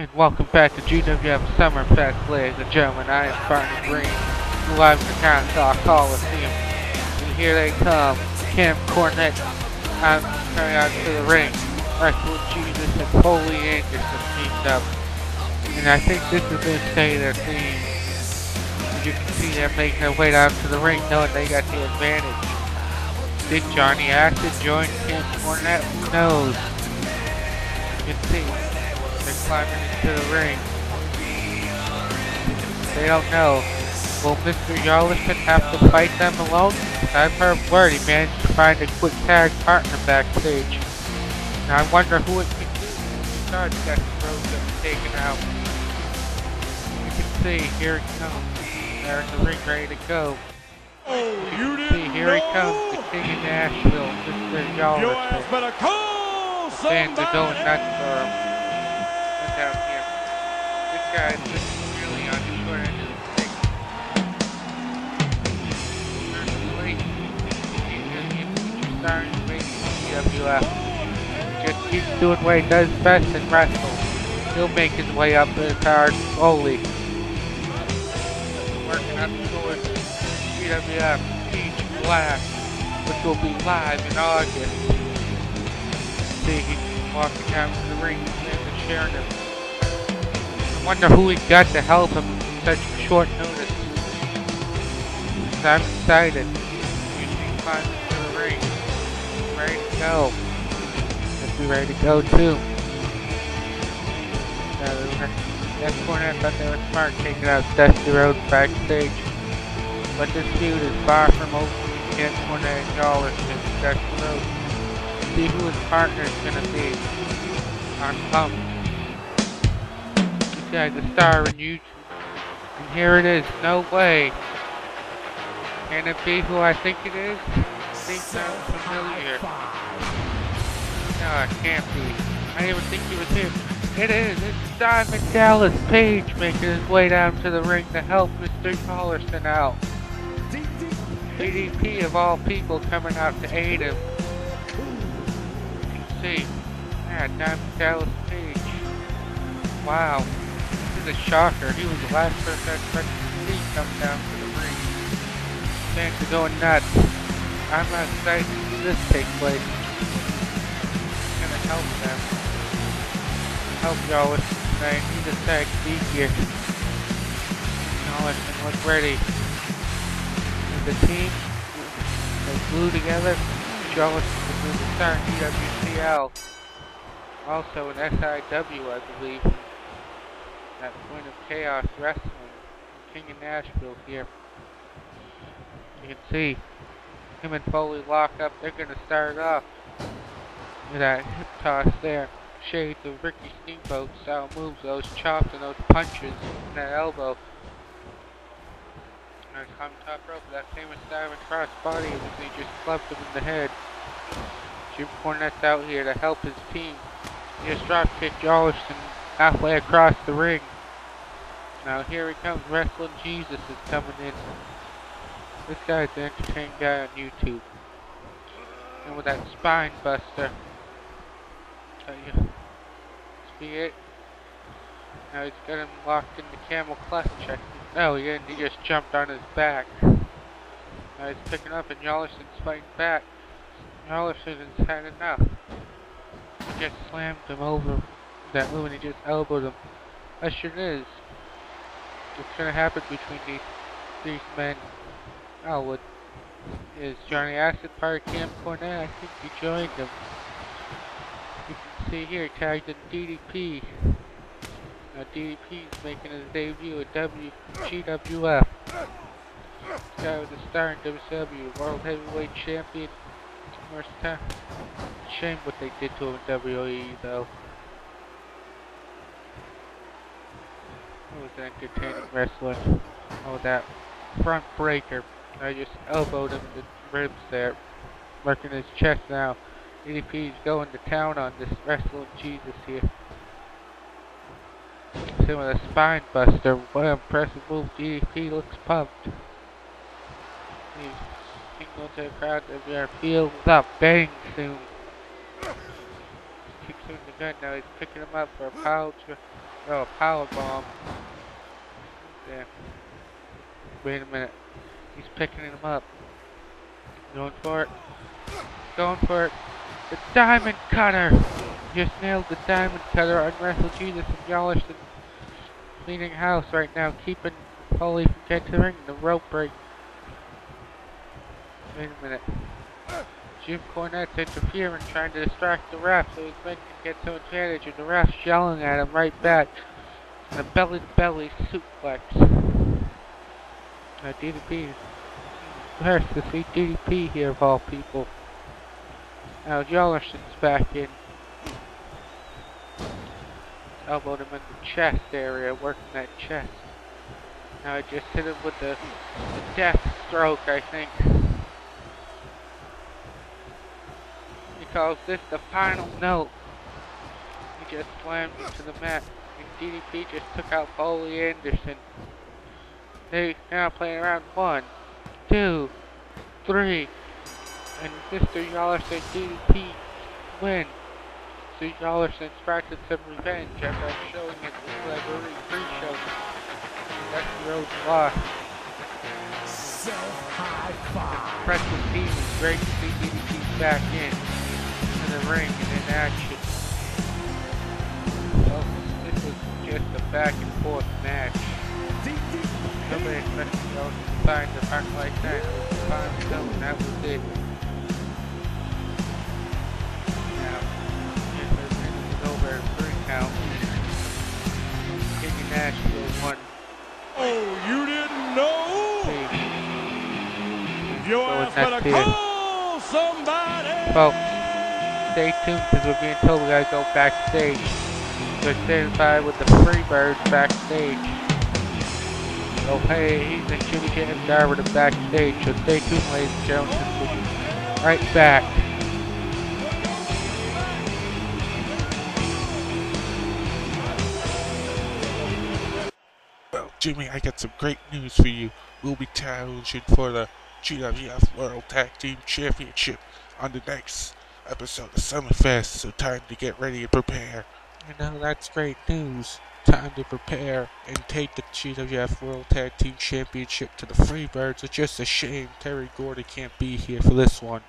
And welcome back to GWF Summerfest, ladies and gentlemen. I am Barney Green, live in the Nassau Coliseum. And here they come. Camp I'm coming out to the ring. Wrestle Jesus and Foley Anderson teamed up. And I think this is going to stay their theme. You can see, they're making their way down to the ring, knowing they got the advantage. Did Johnny Acid join Camp Cornette? Who knows? You can see they're climbing into the ring. They don't know. Will Mr. Yallerson have to fight them alone? I've heard word he managed to find a quick tag partner backstage. Now I wonder who it could be. Besides the rose taken out. You can see, here it comes. They're in the ring ready to go. Oh, you See, didn't here he know? comes, the king of Nashville, Mr. Your ass Yallerson. better call Fans are going nuts for him. Out here. This guy is just really on the short end of the stick. Going to be a future star in the WWF. Just keeps doing what he does best and wrestle. He'll make his way up the card slowly. Working up towards GWF Peach Black, which will be live in August. See, out to the ring and. I wonder who he got to help him in such short notice. I'm excited. You climbing to the ring. Ready to go. Let's be ready to go too. Now, they corner thought they were smart taking out Dusty Rhodes backstage. But this feud is far from over against Cornette and Dollars and Dusty Rhodes. See who his partner is gonna be. I'm pumped. This guy's a star on YouTube. And here it is, no way. Can it be who I think it is? I Think sounds familiar. No, it can't be. I didn't even think he was him. It is, it's Diamond Dallas Page making his way down to the ring to help Mr. Collarson out. DDP of all people coming out to aid him. See. Diamond Dallas Page. Wow. This is a shocker. He was the last person I expected to see come down to the ring. Fans are going nuts. I'm not excited to see this take place. It's gonna help them. Help y'all with tonight. Need a tag team here. Y'all listen, look ready. The team, they glue together. To the star in EWCL. Also in SIW, I believe. At Point of Chaos Wrestling. King of Nashville here. You can see him and Foley lock up. They're gonna start off with that hip toss there. Shades of Ricky Steamboat style moves, those chops and those punches and that elbow. And on top rope, that famous diamond cross body as he just clubbed him in the head. Jim Cornette's out here to help his team. He just dropped kicked Yallerson halfway across the ring. Now here he comes, Wrestling Jesus is coming in. This guy's an entertaining guy on YouTube. And with that spine buster. Tell you. Be it. Now he's got him locked in the camel clutch. I. Oh, he didn't. He just jumped on his back. Now he's picking up and Yallerson's fighting back. Yallerson has had enough. He just slammed him over that move and he just elbowed him. Sure is. What's gonna happen between these these men? Oh, what is Johnny Acid part of Camp Cornette? I think he joined them. You can see here, tagged in DDP. Now DDP's making his debut at WGWF. This guy was a star in WCW, World Heavyweight Champion. First time. Shame what they did to him in WWE though. It was entertaining wrestler. Oh, that front breaker. I just elbowed him in the ribs there. Marking his chest now. DDP's going to town on this wrestling Jesus here. With a spine buster. What an impressive move. DDP looks pumped. He's signaled to the crowd that we are field up. Bang soon. Kicks him the gut now. He's picking him up for a power dri- Oh, power bomb. Yeah. Wait a minute. He's picking him up. Going for it. Going for it. The diamond cutter! Just nailed the diamond cutter on Wrestle Jesus and Yallerson. Cleaning house right now, keeping Foley from getting the rope break. Wait a minute. Jim Cornette's interfering, trying to distract the ref so men can get some advantage, and the ref's yelling at him right back. And a belly-to-belly suplex. Now DDP Nice to see DDP here of all people. Now Yallerson's back in. Elbowed him in the chest area, working that chest. Now I just hit him with the, the death stroke, I think. He calls this the final note. He just slammed him to the mat. And DDP just took out Foley Anderson. They now playing around one two, three. And Mr. Yallerson DDP win. Mr. Yallerson extracted some revenge after showing it the celebrity pre-show. That's the road lost. Self-high five. Impressive team is great to see DDP back in, in the ring and in action. Well, this was just a back and forth match. Nobody expected those to find the park like that. It was the final zone, that was it. Folks, stay tuned because we're being told we gotta go backstage. They're standing by with the Freebirds backstage. Oh hey, he's in Jimmy Jam Garvin to backstage, so stay tuned ladies and gentlemen. We'll be right back. Well, Jimmy, I got some great news for you. We'll be challenging for the GWF World Tag Team Championship on the next episode of Summerfest, so time to get ready and prepare. You know, that's great news. Time to prepare and take the GWF World Tag Team Championship to the Freebirds. It's just a shame Terry Gordy can't be here for this one.